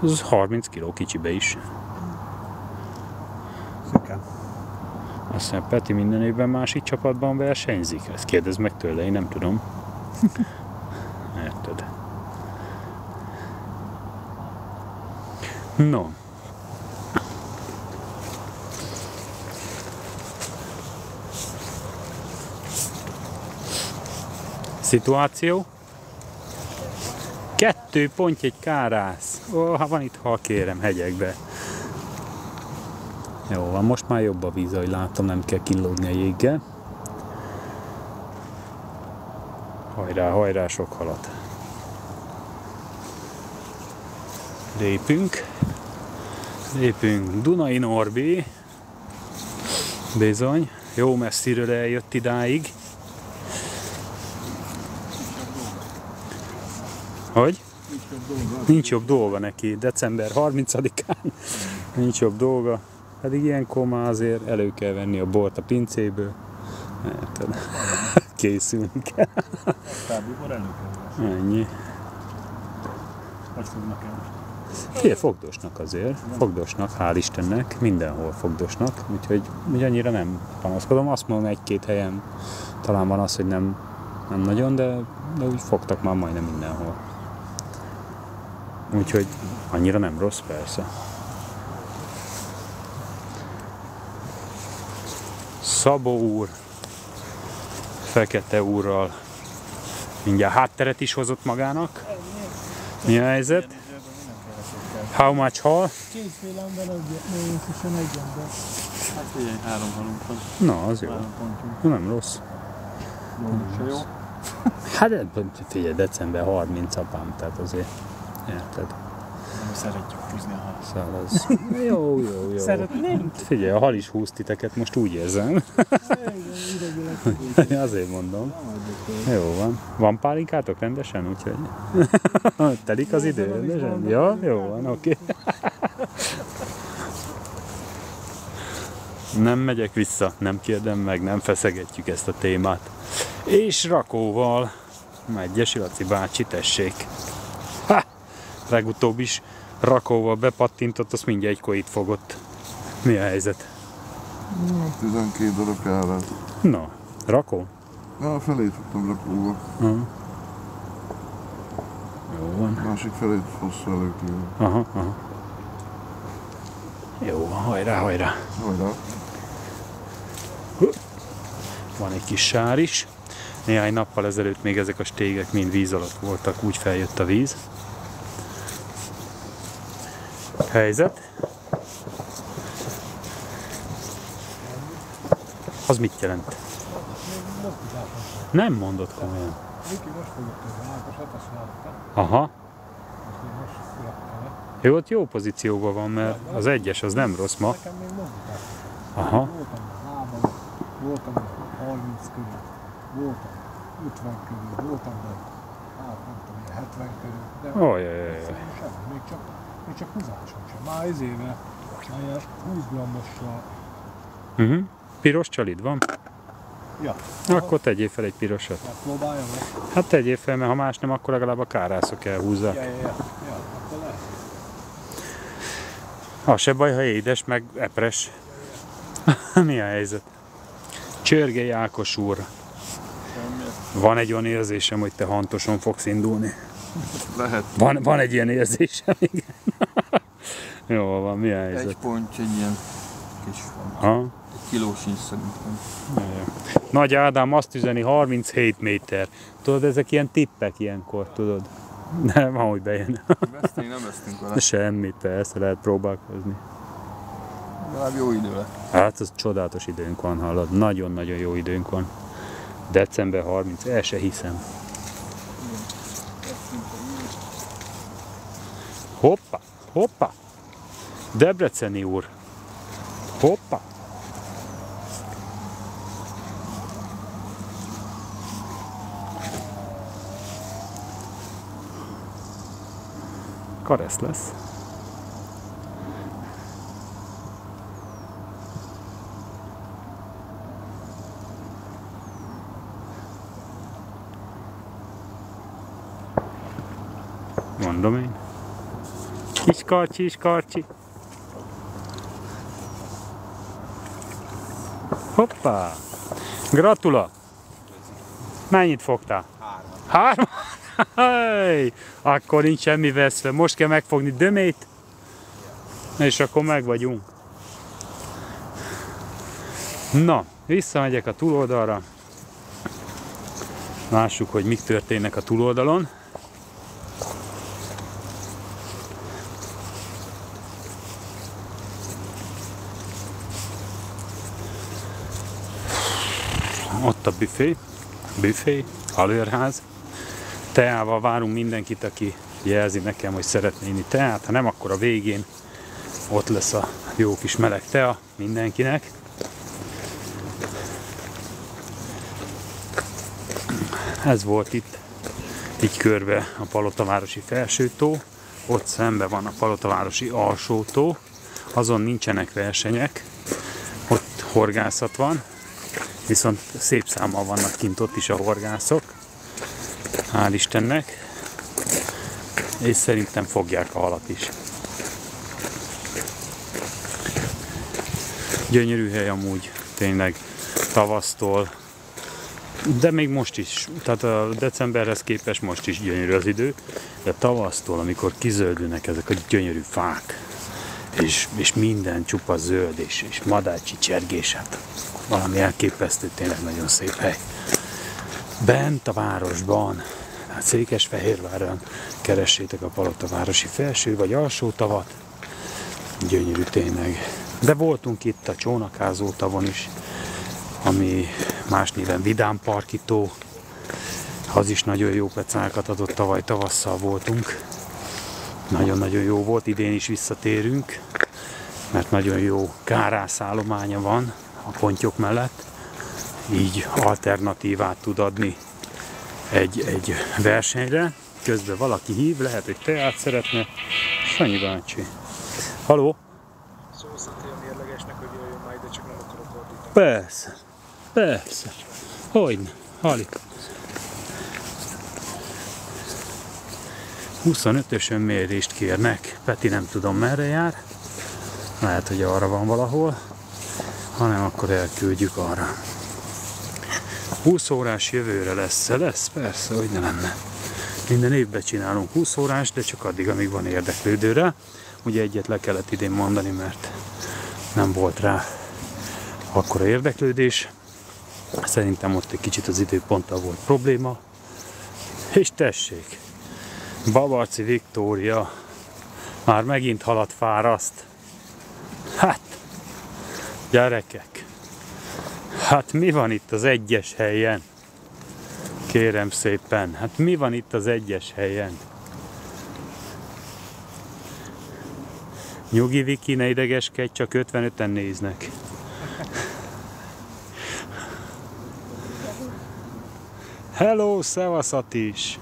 Ez 30 kiló kicsibe is. Szükám. Azt mondja, Peti minden évben másik csapatban versenyzik? Ezt kérdez meg tőle, én nem tudom. Érted? No. Szituáció? Kettő pont egy kárász. Ó, ha van itt hal, kérem, hegyekbe. Jó van, most már jobb a víz, ahogy látom, nem kell killódni a jéggel. Hajrá, hajrá, sok halat. Lépünk. Lépünk Dunai Norbi. Bizony, jó messziről eljött idáig. Hogy? Nincs jobb dolga neki, december 30-án nincs jobb dolga. Pedig ilyenkor már azért elő kell venni a bort a pincéből. Érted? Készülni kell. Tábor elő kell. Ennyi. Hogy fognak el? Fogdosnak azért. Fogdosnak, hál' Istennek. Mindenhol fogdosnak. Úgyhogy úgy annyira nem panaszkodom. Azt mondom, egy-két helyen talán van az, hogy nem, nem nagyon, de, de úgy fogtak már majdnem mindenhol. Úgyhogy annyira nem rossz, persze. Szabó úr, Fekete úrral mindjárt hátteret is hozott magának. Mi a helyzet? How much hall? Kétféle ember hiszen egy ember. Hát figyelj, három halunk van. Na, az jó. Nem rossz. Se jó. Hát de- figyelj, december 30 apám, tehát azért érted. Nem szeretjük húzni a halat. Szóval az... Jó, jó, jó. Szeretnénk? Figyelj, a hal is húz titeket, most úgy érzem. Azért mondom. Jó van. Van pálinkátok rendesen, úgyhogy... Telik az idő rendesen? Ja, jó van, oké. Nem megyek vissza, nem kérdem meg, nem feszegetjük ezt a témát. És rakóval, Megyesi Laci bácsi, tessék. Ha! Legutóbb is rakóval bepattintott, azt mindjárt egy koit fogott. Mi a helyzet? 12 darab kárát. Na, rakó? Na, a felét fogtam rakóba. Jó van. Másik felét hosszú előtt. Aha, aha. Jó van, hajrá, hajrá. Hajrá. Van egy kis sár is. Néhány nappal ezelőtt még ezek a stégek mind víz alatt voltak, úgy feljött a víz. Helyzet? Az mit jelent? Nem mondod komolyan. Aha. Jó, ott jó pozícióban van, mert az egyes az nem rossz ma. Aha. Voltam a lábam, voltam a 30 körül, voltam 50 körül, voltam hát nem tudom, ilyen 70 körül, de semmi, még csak, még csak húzásom sem. Már ez éve, már ilyen 20 grammossal, Uh-huh. Piros csalid van? ja, Akkor tegyél fel egy pirosat. hát próbáljam meg. Hát tegyél fel, mert ha más nem, akkor legalább a kárászok elhúzzák. Ja, ja, ja, ja, akkor lehet. Az se baj, ha édes, meg epres. Mi a helyzet? Csörgei Ákos úr Van egy olyan érzésem, hogy te hantoson fogsz indulni. Lehet. Van, van egy ilyen érzésem, igen. Jó van, mi a Egy helyzet? ponty, egy ilyen kis van. Ha? Egy kiló sincs szerintem. Nagy Ádám azt üzeni 37 méter. Tudod, ezek ilyen tippek ilyenkor, tudod? Nem, ahogy bejön. Veszteni nem vesztünk vele. Semmit, persze lehet próbálkozni. Legalább jó idő lett. Hát az csodálatos időnk van, hallod. Nagyon-nagyon jó időnk van. December 30, el se hiszem. Hoppa, hoppa. Debreceni úr. Hoppa. Karesz lesz. Mondom én. Kis karcsi, kis karcsi. Hoppá! Gratula! Mennyit fogtál? Hármat. Hármat? Akkor nincs semmi veszve. Most kell megfogni dömét, és akkor meg vagyunk. Na, visszamegyek a túloldalra. Lássuk, hogy mik történnek a túloldalon. Ott a büfé, büfé, alőrház. Teával várunk mindenkit, aki jelzi nekem, hogy szeretné inni teát. Ha nem, akkor a végén ott lesz a jó kis meleg tea mindenkinek. Ez volt itt, így körbe a Palotavárosi felsőtó, ott szembe van a Palotavárosi alsótó, azon nincsenek versenyek, ott horgászat van, viszont szép számmal vannak kint ott is a horgászok, hál' Istennek, és szerintem fogják a halat is. Gyönyörű hely amúgy, tényleg tavasztól, de még most is, tehát a decemberhez képest most is gyönyörű az idő, de tavasztól, amikor kizöldülnek ezek a gyönyörű fák, és, és minden csupa zöld, és, és madácsi csergés, hát valami elképesztő, tényleg nagyon szép hely. Bent a városban, hát Székesfehérváron keressétek a Palotavárosi felső vagy alsó tavat, gyönyörű tényleg. De voltunk itt a csónakázó tavon is, ami más néven Vidám Parkitó, az is nagyon jó pecákat adott, tavaly tavasszal voltunk. Nagyon-nagyon jó volt, idén is visszatérünk, mert nagyon jó kárászállománya van a pontyok mellett, így alternatívát tud adni egy, egy versenyre. Közben valaki hív, lehet, hogy teát szeretne. Sanyi bácsi. Haló? Szó szerint olyan mérlegesnek, hogy jöjjön majd, de csak nem akarok ordítani. Persze. Persze. Hogyne. Hali. 25-ösön mérést kérnek. Peti nem tudom merre jár. Lehet, hogy arra van valahol. Ha nem, akkor elküldjük arra. 20 órás jövőre lesz. Lesz? Persze, hogy ne lenne. Minden évben csinálunk 20 órás, de csak addig, amíg van érdeklődőre. Ugye egyet le kellett idén mondani, mert nem volt rá akkora érdeklődés. Szerintem ott egy kicsit az időponttal volt probléma. És tessék, Babarci Viktória már megint halat fáraszt. Hát, gyerekek, hát mi van itt az egyes helyen? Kérem szépen, hát mi van itt az egyes helyen? Nyugi Viki, ne idegeskedj, csak 55-en néznek. Hello, szevasz is.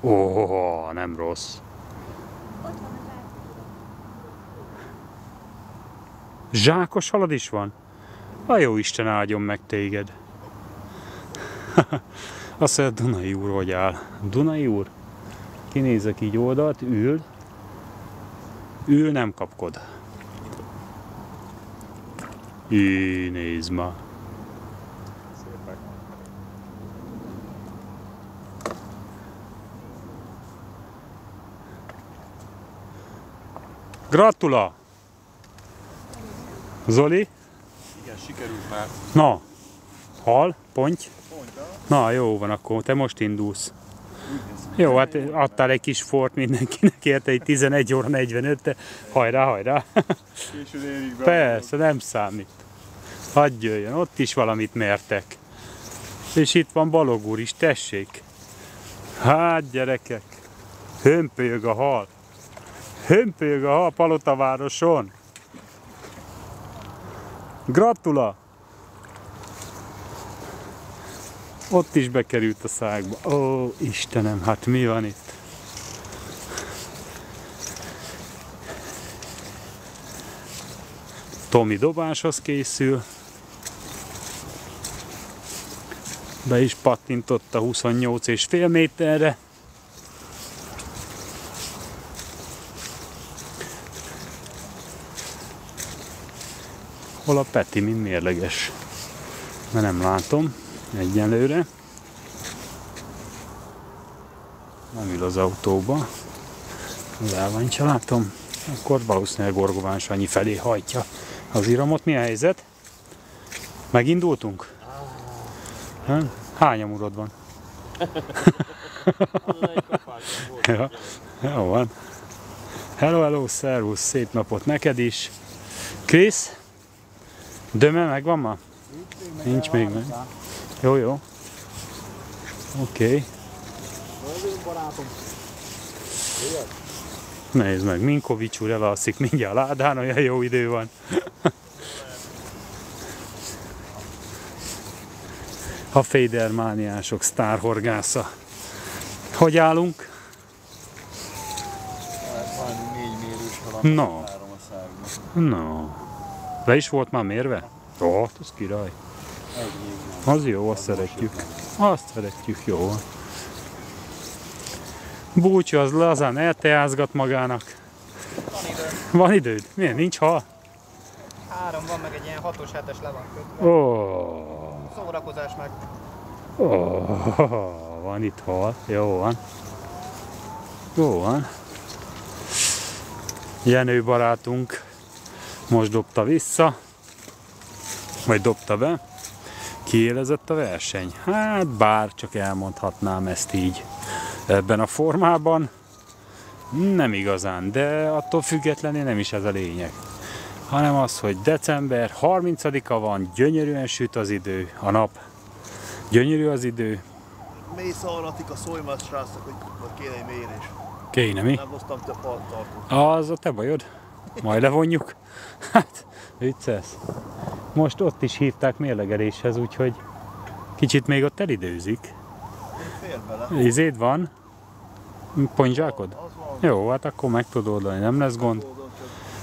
Ó, nem rossz. Zsákos halad is van? A jó Isten áldjon meg téged. Azt mondja, Dunai úr hogy áll. Dunai úr? Kinézek így oldalt, ül, Ül, nem kapkod. Í, nézd ma. Gratula! Zoli? Igen, sikerült már. Na, hal, ponty. Na, jó van, akkor te most indulsz. Jó, hát adtál egy kis fort mindenkinek, érte egy 11 óra 45, de hajrá, hajrá. Persze, nem számít. Hadd jöjjön, ott is valamit mertek. És itt van Balog úr is, tessék. Hát gyerekek, hömpölyög a hal. Hömpölyög a Palotavároson. Gratula! Ott is bekerült a szágba. Ó, Istenem, hát mi van itt? Tomi dobáshoz készül. Be is pattintott a 28 és fél méterre. Hol a Peti, mint mérleges? Mert nem látom egyenlőre. Nem ül az autóba. Az elványt látom. Akkor valószínűleg Gorgován Sanyi felé hajtja az iramot. Mi a helyzet? Megindultunk? Hány amurod van? ja, jó van. Hello, hello, szervusz, szép napot neked is. Krisz? Döme megvan ma? Nincs még meg. Jó, jó. Oké. Okay. Nézd meg, Minkovics úr elalszik mindjárt a ládán, olyan jó idő van. A Fédermániások sztárhorgásza. Hogy állunk? No. No. Le is volt már mérve? Ó, hát az király. Az jó, azt szeretjük. Azt szeretjük, jó. Búcsú az lazán elteázgat magának. Van idő. Van időd? Milyen? Nincs hal? Három van, meg egy ilyen hatos hetes le van kötve. Ó, Szórakozás meg. ó, van itt hal. Jó van. Jó van. Jenő barátunk most dobta vissza, vagy dobta be. Kiélezett a verseny? Hát bár csak elmondhatnám ezt így. Ebben a formában nem igazán, de attól függetlenül nem is ez a lényeg. Hanem az, hogy december 30-a van, gyönyörűen süt az idő, a nap. Gyönyörű az idő, Mész arratik a szólymás srácok, hogy hogy kéne egy mérés. kéne mi? Nem hoztam több tartót. Az a te bajod. Majd levonjuk. Hát, vicces. Most ott is hívták mérlegeléshez, úgyhogy kicsit még ott elidőzik. Izéd van? Van. Jó, hát akkor meg tudod oldani, nem lesz gond.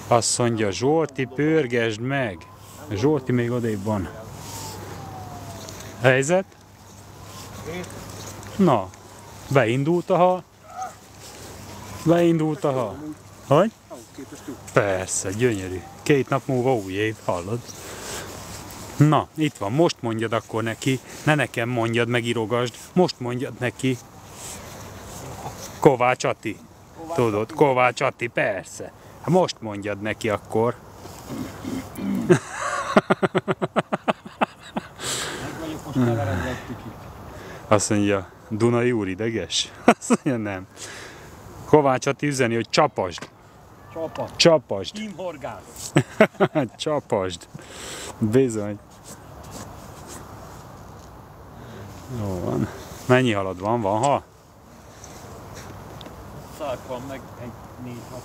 Azt mondja, Zsolti, pörgesd meg. Zsolti még odébb van. Helyzet? Na, beindult a hal. Beindult a hal. Hogy? Persze, gyönyörű. Két nap múlva új év, hallod? Na, itt van, most mondjad akkor neki, ne nekem mondjad, megírogasd, most mondjad neki. Kovács Ati. Tudod, Kovács Ati, persze. Hát most mondjad neki akkor. Most. Azt mondja, Dunai úr ideges? Azt mondja, nem. Kovács Ati üzeni, hogy csapasd, Csapa. csapasd, Team Horgász. csapasd. Bizony. Jó van. Mennyi halad van? Van ha? Szák van meg egy négy hat.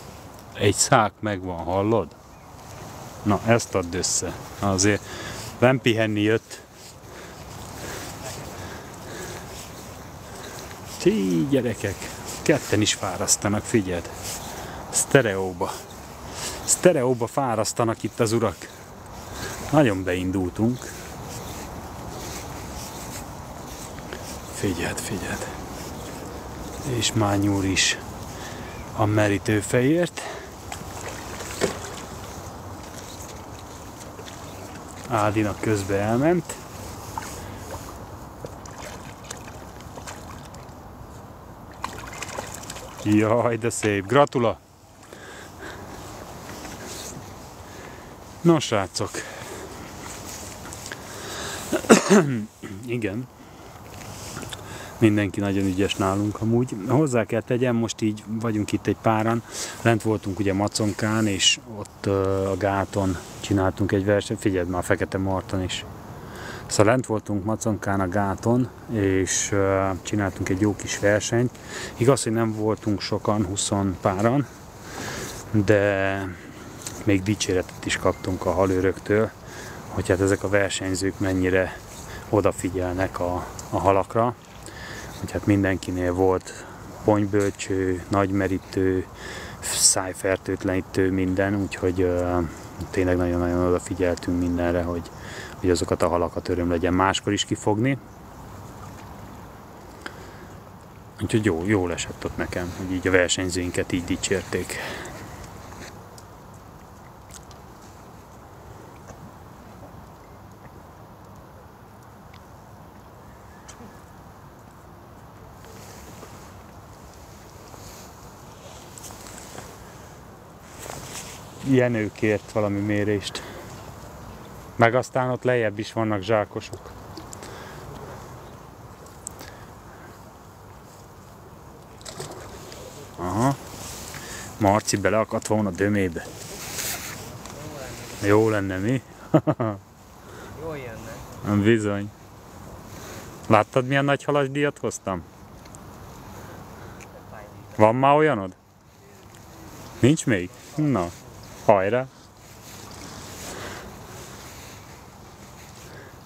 Egy szák megvan, hallod? Na, ezt add össze. Azért nem pihenni jött. Ti gyerekek, ketten is fárasztanak, figyeld. Sztereóba. Sztereóba fárasztanak itt az urak. Nagyon beindultunk. Figyeld, figyeld. És Mányúr is a merítőfejért. Ádinak közbe elment. Jaj, de szép! Gratula! Nos, srácok. Igen. Mindenki nagyon ügyes nálunk amúgy. Hozzá kell tegyem, most így vagyunk itt egy páran. Lent voltunk ugye Maconkán, és ott ö, a gáton csináltunk egy versenyt. Figyeld már, Fekete Marton is. Szóval lent voltunk Maconkán a gáton, és ö, csináltunk egy jó kis versenyt. Igaz, hogy nem voltunk sokan, 20 páran, de még dicséretet is kaptunk a halőröktől, hogy hát ezek a versenyzők mennyire odafigyelnek a, a halakra. Hogy hát mindenkinél volt ponybölcső, nagymerítő, szájfertőtlenítő, minden, úgyhogy ö, tényleg nagyon-nagyon odafigyeltünk mindenre, hogy, hogy azokat a halakat öröm legyen máskor is kifogni. Úgyhogy jó, jól esett ott nekem, hogy így a versenyzőinket így dicsérték. Jenő kért valami mérést. Meg aztán ott lejjebb is vannak zsákosok. Aha. Marci bele akadt volna a dömébe. Jó lenne, mi? Jól jönne. Bizony. Láttad milyen nagy halasdíjat hoztam? Van már olyanod? Nincs még? Na, hajrá!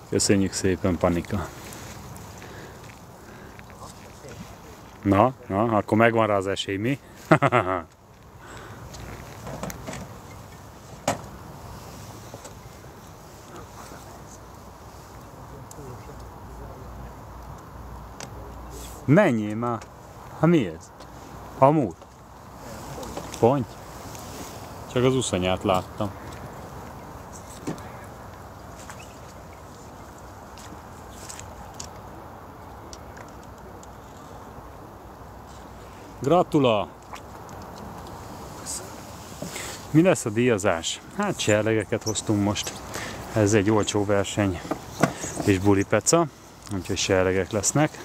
Köszönjük szépen, Panika! Na, na, akkor megvan rá az esély, mi? Menjél már! Ha mi ez? Amúr? Ponty? Csak az uszonyát láttam. Gratula! Mi lesz a díjazás? Hát serlegeket hoztunk most. Ez egy olcsó verseny és bulipeca, úgyhogy serlegek lesznek.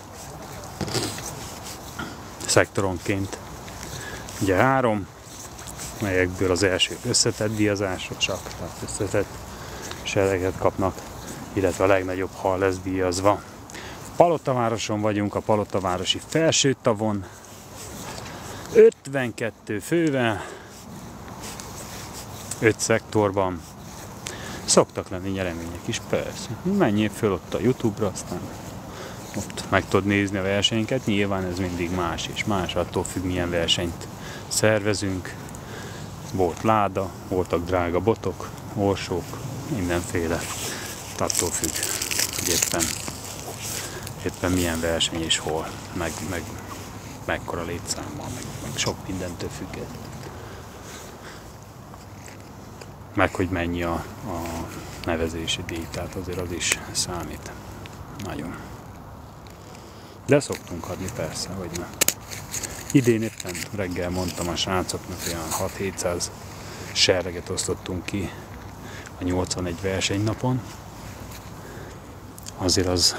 Szektoronként. Ugye három, melyekből az első összetett díjazásra csak, tehát összetett serleget kapnak, illetve a legnagyobb hal lesz díjazva. Palottavároson vagyunk, a Palottavárosi felső tavon, 52 fővel, 5 szektorban. Szoktak lenni nyeremények is, persze. Menjél föl ott a Youtube-ra, aztán ott meg tudod nézni a versenyeket. Nyilván ez mindig más és más, attól függ milyen versenyt szervezünk. Volt láda, voltak drága botok, orsók, mindenféle. Attól függ, hogy éppen, éppen milyen verseny és hol, meg, meg mekkora létszámmal, meg, meg sok mindentől függ. Meg hogy mennyi a, a nevezési díj, tehát azért az is számít. Nagyon. De szoktunk adni persze, hogy ne. Idén éppen reggel mondtam a srácoknak, olyan 6-700 serreget osztottunk ki a 81 versenynapon. Azért az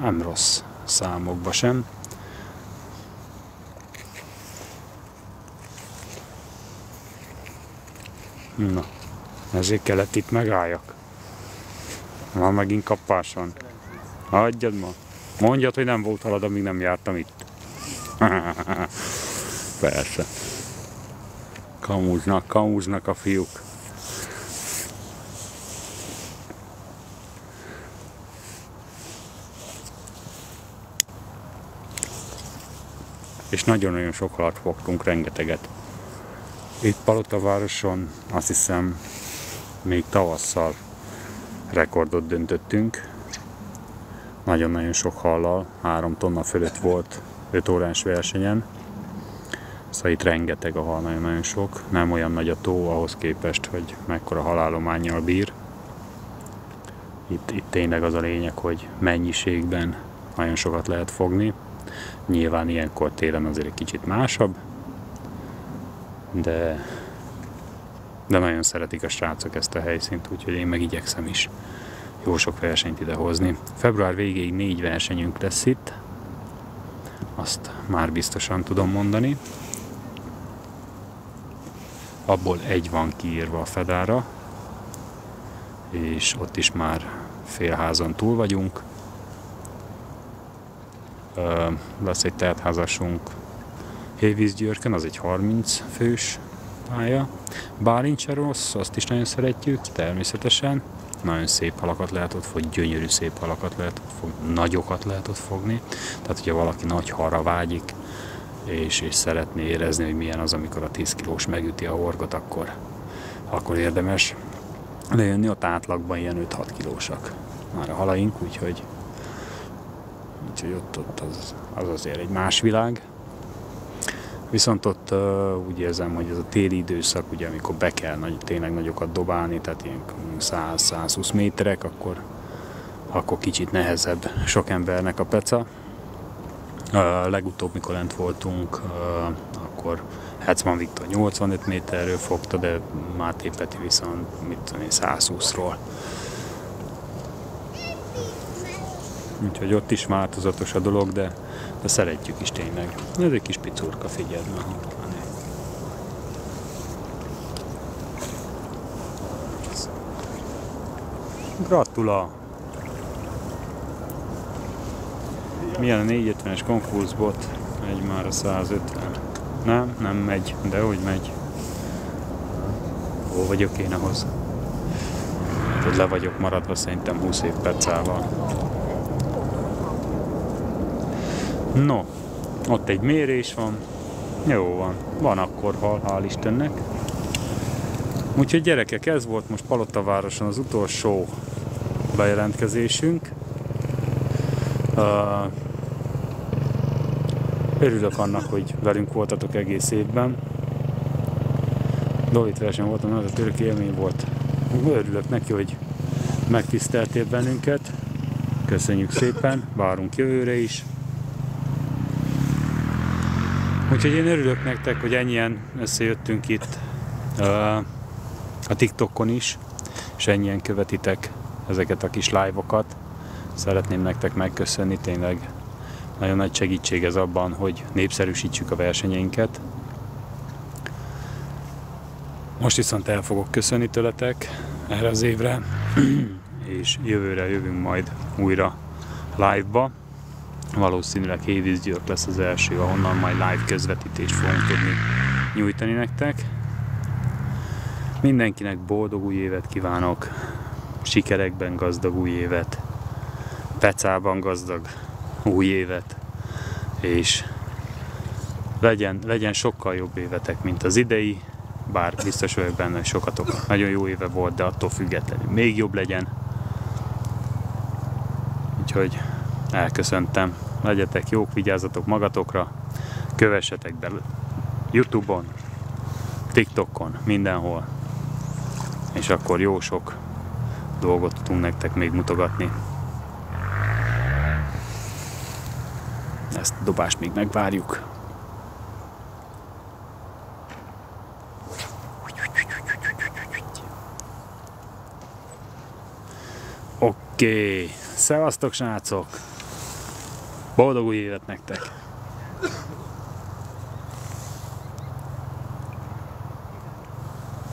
nem rossz számokba sem. Na, ezért kellett itt megálljak. Már megint kapás van. Adjad ma. Mondjad, hogy nem volt halad, amíg nem jártam itt. Persze. Kamuznak, kamuznak a fiúk. És nagyon-nagyon sok halat fogtunk, rengeteget. Itt Palotavároson azt hiszem még tavasszal rekordot döntöttünk. Nagyon-nagyon sok hallal, 3 tonna fölött volt 5 órás versenyen. Szóval itt rengeteg a hal, nagyon-nagyon sok. Nem olyan nagy a tó ahhoz képest, hogy mekkora halálományjal bír. Itt, itt tényleg az a lényeg, hogy mennyiségben nagyon sokat lehet fogni. Nyilván ilyenkor télen azért egy kicsit másabb, de, de nagyon szeretik a srácok ezt a helyszínt, úgyhogy én meg igyekszem is jó sok versenyt ide hozni. Február végéig négy versenyünk lesz itt, azt már biztosan tudom mondani. Abból egy van kiírva a Fedára, és ott is már félházon túl vagyunk. Lesz egy teltházasunk Hévízgyőrkön, az egy 30 fős pálya. Bálint se rossz, azt is nagyon szeretjük, természetesen. Nagyon szép halakat lehet ott fogni, gyönyörű szép halakat lehet ott fogni, nagyokat lehet ott fogni. Tehát, hogyha valaki nagy halra vágyik, és, és szeretné érezni, hogy milyen az, amikor a 10 kilós megüti a horgot, akkor, akkor érdemes lejönni. Ott átlagban ilyen 5-6 kilósak már a halaink, úgyhogy, úgyhogy ott, ott az, az azért egy más világ. Viszont ott uh, úgy érzem, hogy ez a téli időszak, ugye amikor be kell nagy, tényleg nagyokat dobálni, tehát ilyen 100-120 méterek, akkor, akkor kicsit nehezebb sok embernek a peca. Uh, legutóbb, mikor lent voltunk, uh, akkor Hetzman Viktor 85 méterről fogta, de Máté Peti viszont mit tudom én, 120-ról. Úgyhogy ott is változatos a dolog, de, de szeretjük is tényleg. Ez egy kis picurka, figyeld már. Gratula! Milyen a 450-es konkurzbot? Megy már a 150. Nem, nem megy, de hogy megy. Hol vagyok én ahhoz? Hogy le vagyok maradva szerintem 20 év percával. No, ott egy mérés van. Jó van. Van akkor hal, hál' Istennek. Úgyhogy gyerekek, ez volt most Palottavároson az utolsó bejelentkezésünk. Uh, örülök annak, hogy velünk voltatok egész évben. Dovit verseny voltam, az a török élmény volt. Örülök neki, hogy megtiszteltél bennünket. Köszönjük szépen, várunk jövőre is. Úgyhogy én örülök nektek, hogy ennyien összejöttünk itt a TikTokon is, és ennyien követitek ezeket a kis live-okat. Szeretném nektek megköszönni, tényleg nagyon nagy segítség ez abban, hogy népszerűsítsük a versenyeinket. Most viszont el fogok köszönni tőletek erre az évre, és jövőre jövünk majd újra live-ba. Valószínűleg Hévízgyőrk lesz az első, ahonnan majd live közvetítést fogunk tudni nyújtani nektek. Mindenkinek boldog új évet kívánok, sikerekben gazdag új évet, pecában gazdag új évet, és legyen, legyen sokkal jobb évetek, mint az idei, bár biztos vagyok benne, hogy sokatok nagyon jó éve volt, de attól függetlenül még jobb legyen. Úgyhogy elköszöntem. Legyetek jók, vigyázzatok magatokra, kövessetek be Youtube-on, TikTokon, mindenhol. És akkor jó sok dolgot tudunk nektek még mutogatni. Ezt a dobást még megvárjuk. Oké, okay. szevasztok srácok! Boldog új évet nektek!